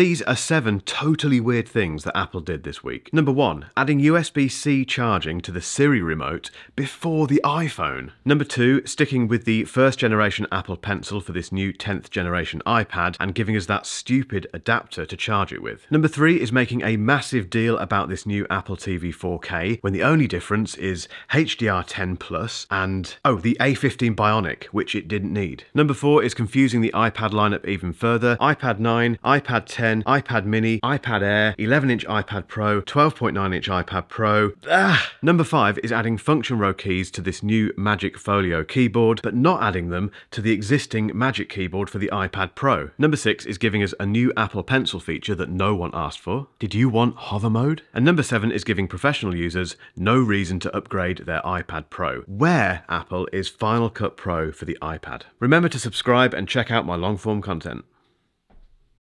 These are seven totally weird things that Apple did this week. Number one, adding USB C charging to the Siri remote before the iPhone. Number two, sticking with the first generation Apple Pencil for this new 10th generation iPad and giving us that stupid adapter to charge it with. Number three is making a massive deal about this new Apple TV 4K when the only difference is HDR10 Plus and, oh, the A15 Bionic, which it didn't need. Number four is confusing the iPad lineup even further. iPad 9, iPad 10, iPad mini, iPad Air, 11 inch iPad Pro, 12.9 inch iPad Pro. Ah. Number five is adding function row keys to this new Magic Folio keyboard, but not adding them to the existing Magic keyboard for the iPad Pro. Number six is giving us a new Apple Pencil feature that no one asked for. Did you want hover mode? And number seven is giving professional users no reason to upgrade their iPad Pro. Where, Apple, is Final Cut Pro for the iPad? Remember to subscribe and check out my long form content.